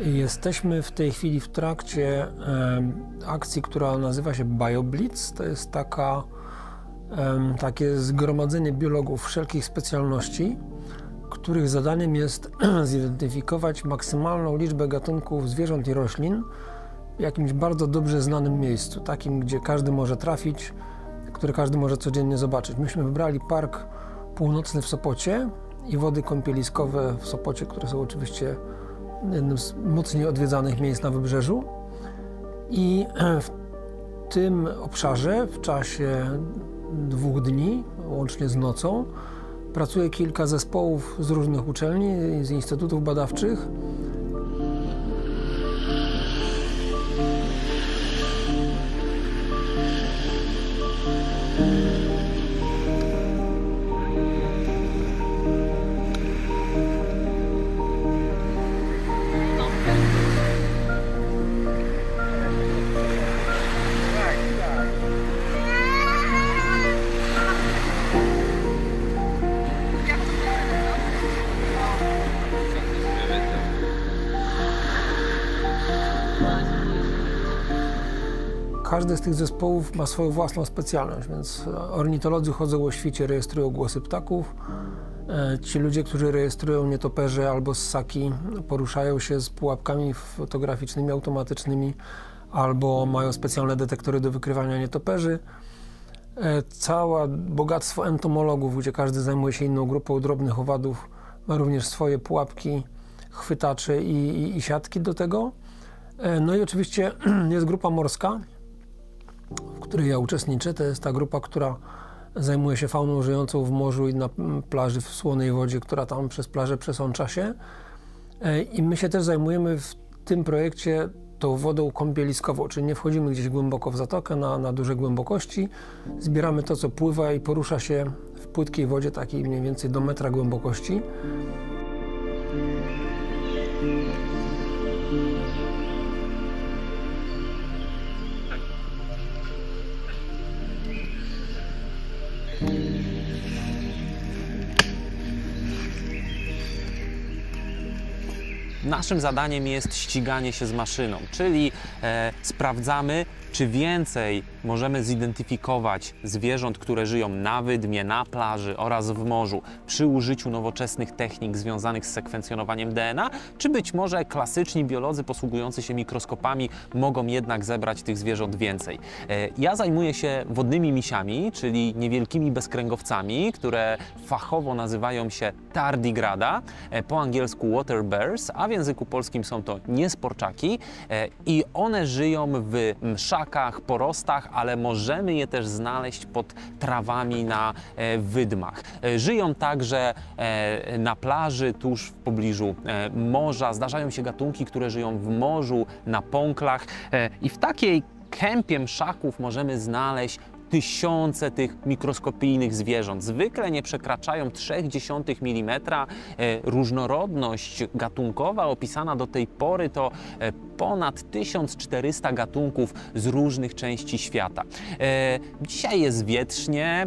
Jesteśmy w tej chwili w trakcie akcji, która nazywa się BioBlitz. To jest taka, takie zgromadzenie biologów wszelkich specjalności, których zadaniem jest zidentyfikować maksymalną liczbę gatunków zwierząt i roślin w jakimś bardzo dobrze znanym miejscu, takim, gdzie każdy może trafić, które każdy może codziennie zobaczyć. Myśmy wybrali Park Północny w Sopocie i wody kąpieliskowe w Sopocie, które są oczywiście jednym z mocniej odwiedzanych miejsc na wybrzeżu. I w tym obszarze w czasie dwóch dni, łącznie z nocą, pracuje kilka zespołów z różnych uczelni, z instytutów badawczych. Każdy z tych zespołów ma swoją własną specjalność, więc ornitolodzy chodzą o świcie, rejestrują głosy ptaków. E, Ci ludzie, którzy rejestrują nietoperze albo ssaki, poruszają się z pułapkami fotograficznymi, automatycznymi, albo mają specjalne detektory do wykrywania nietoperzy. E, Całe bogactwo entomologów, gdzie każdy zajmuje się inną grupą drobnych owadów, ma również swoje pułapki, chwytacze i, i, i siatki do tego. E, No i oczywiście jest grupa morska, której ja uczestniczę. To jest ta grupa, która zajmuje się fauną żyjącą w morzu i na plaży w słonej wodzie, która tam przez plażę przesącza się. E, I my się też zajmujemy w tym projekcie tą wodą kąpieliskową, czyli nie wchodzimy gdzieś głęboko w zatokę na, na duże głębokości, zbieramy to, co pływa i porusza się w płytkiej wodzie, takiej mniej więcej do metra głębokości. Naszym zadaniem jest ściganie się z maszyną, czyli e, sprawdzamy, czy więcej możemy zidentyfikować zwierząt, które żyją na wydmie, na plaży oraz w morzu przy użyciu nowoczesnych technik związanych z sekwencjonowaniem DNA, czy być może klasyczni biolodzy posługujący się mikroskopami mogą jednak zebrać tych zwierząt więcej. E, Ja zajmuję się wodnymi misiami, czyli niewielkimi bezkręgowcami, które fachowo nazywają się tardigrada, e, po angielsku water bears, a w języku polskim są to niesporczaki e, i one żyją w mszakach, porostach, ale możemy je też znaleźć pod trawami na e, wydmach. E, Żyją także e, na plaży, tuż w pobliżu morza. Zdarzają się gatunki, które żyją w morzu, na pąklach i w takiej kępie mszaków możemy znaleźć tysiące tych mikroskopijnych zwierząt. Zwykle nie przekraczają 0,3 mm. E, Różnorodność gatunkowa opisana do tej pory to e, ponad 1400 gatunków z różnych części świata. E, Dzisiaj jest wietrznie.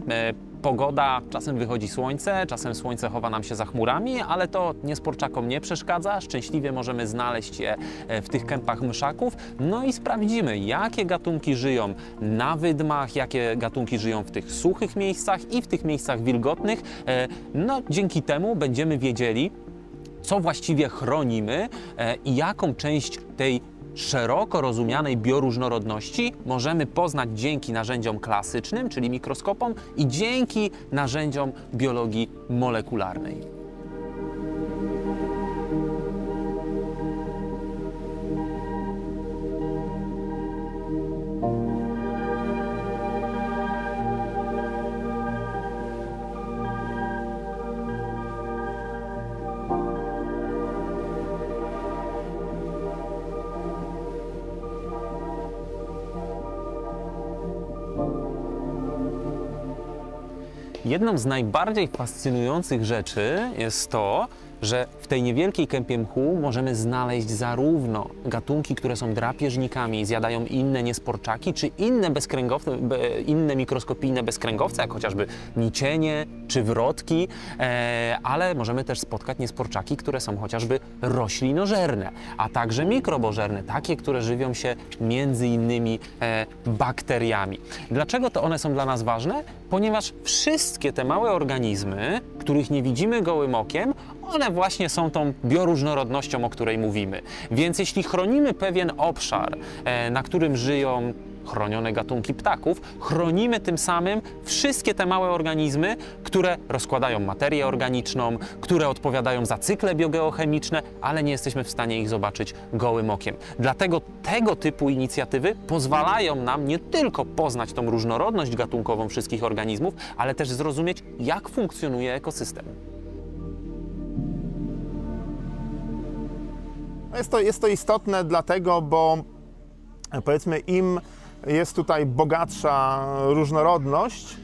Pogoda, czasem wychodzi słońce, czasem słońce chowa nam się za chmurami, ale to niesporczakom nie przeszkadza. Szczęśliwie możemy znaleźć je e, w tych kępach myszaków. No i sprawdzimy, jakie gatunki żyją na wydmach, jakie gatunki żyją w tych suchych miejscach i w tych miejscach wilgotnych. E, No, dzięki temu będziemy wiedzieli, co właściwie chronimy e, i jaką część tej szeroko rozumianej bioróżnorodności możemy poznać dzięki narzędziom klasycznym, czyli mikroskopom, i dzięki narzędziom biologii molekularnej. Jedną z najbardziej fascynujących rzeczy jest to, że w tej niewielkiej kępie mchu możemy znaleźć zarówno gatunki, które są drapieżnikami i zjadają inne niesporczaki, czy inne bezkręgowce, be, inne mikroskopijne bezkręgowce, jak chociażby nicienie czy wrotki, e, ale możemy też spotkać niesporczaki, które są chociażby roślinożerne, a także mikrobożerne, takie, które żywią się między innymi e, bakteriami. Dlaczego to one są dla nas ważne? Ponieważ wszystkie te małe organizmy, których nie widzimy gołym okiem, one właśnie są tą bioróżnorodnością, o której mówimy. Więc jeśli chronimy pewien obszar, e, na którym żyją chronione gatunki ptaków, chronimy tym samym wszystkie te małe organizmy, które rozkładają materię organiczną, które odpowiadają za cykle biogeochemiczne, ale nie jesteśmy w stanie ich zobaczyć gołym okiem. Dlatego tego typu inicjatywy pozwalają nam nie tylko poznać tą różnorodność gatunkową wszystkich organizmów, ale też zrozumieć, jak funkcjonuje ekosystem. Jest to, jest to istotne dlatego, bo powiedzmy im jest tutaj bogatsza różnorodność,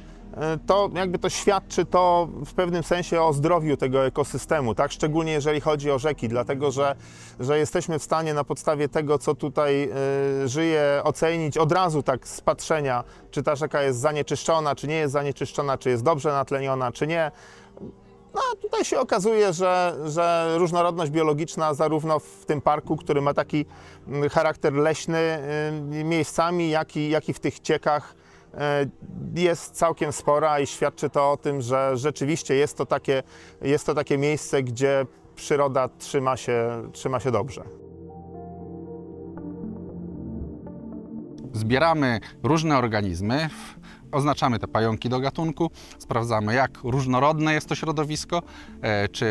to jakby to świadczy to w pewnym sensie o zdrowiu tego ekosystemu, tak? Szczególnie jeżeli chodzi o rzeki, dlatego że, że jesteśmy w stanie na podstawie tego, co tutaj y, żyje, ocenić od razu tak z patrzenia, czy ta rzeka jest zanieczyszczona, czy nie jest zanieczyszczona, czy jest dobrze natleniona, czy nie. No a tutaj się okazuje, że, że różnorodność biologiczna zarówno w tym parku, który ma taki mm, charakter leśny y, miejscami, jak i, jak i w tych ciekach y, jest całkiem spora i świadczy to o tym, że rzeczywiście jest to takie, jest to takie miejsce, gdzie przyroda trzyma się, trzyma się dobrze. Zbieramy różne organizmy, oznaczamy te pająki do gatunku, sprawdzamy jak różnorodne jest to środowisko, e, czy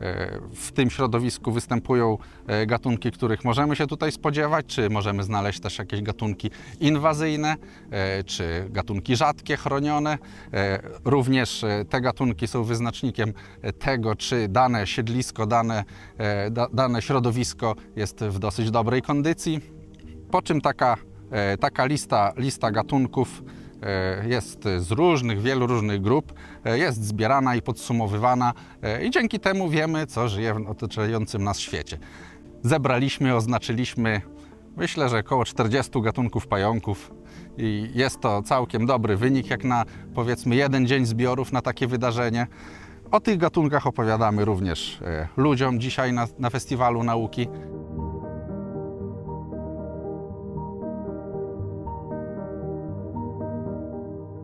e, w tym środowisku występują e, gatunki, których możemy się tutaj spodziewać, czy możemy znaleźć też jakieś gatunki inwazyjne, czy gatunki rzadkie, chronione. Również te gatunki są wyznacznikiem tego, czy dane siedlisko, dane, dane środowisko jest w dosyć dobrej kondycji. Po czym taka, taka lista, lista gatunków jest z różnych, wielu różnych grup, e, jest zbierana i podsumowywana e, i dzięki temu wiemy, co żyje w otaczającym nas świecie. Zebraliśmy, oznaczyliśmy, myślę, że około 40 gatunków pająków i jest to całkiem dobry wynik, jak na powiedzmy jeden dzień zbiorów na takie wydarzenie. O tych gatunkach opowiadamy również ludziom dzisiaj na, na Festiwalu Nauki.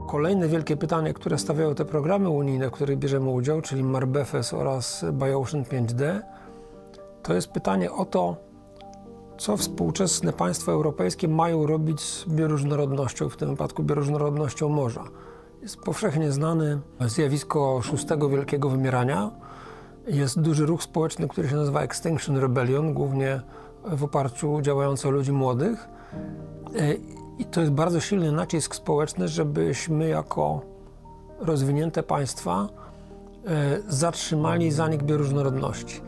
Kolejne wielkie pytanie, które stawiają te programy unijne, w których bierzemy udział, czyli Marbefes oraz BioOcean 5D, to jest pytanie o to, co współczesne państwa europejskie mają robić z bioróżnorodnością, w tym wypadku bioróżnorodnością morza. Jest powszechnie znane zjawisko szóstego wielkiego wymierania. Jest duży ruch społeczny, który się nazywa Extinction Rebellion, głównie w oparciu działający o ludzi młodych. I to jest bardzo silny nacisk społeczny, żebyśmy jako rozwinięte państwa e, zatrzymali zanik bioróżnorodności.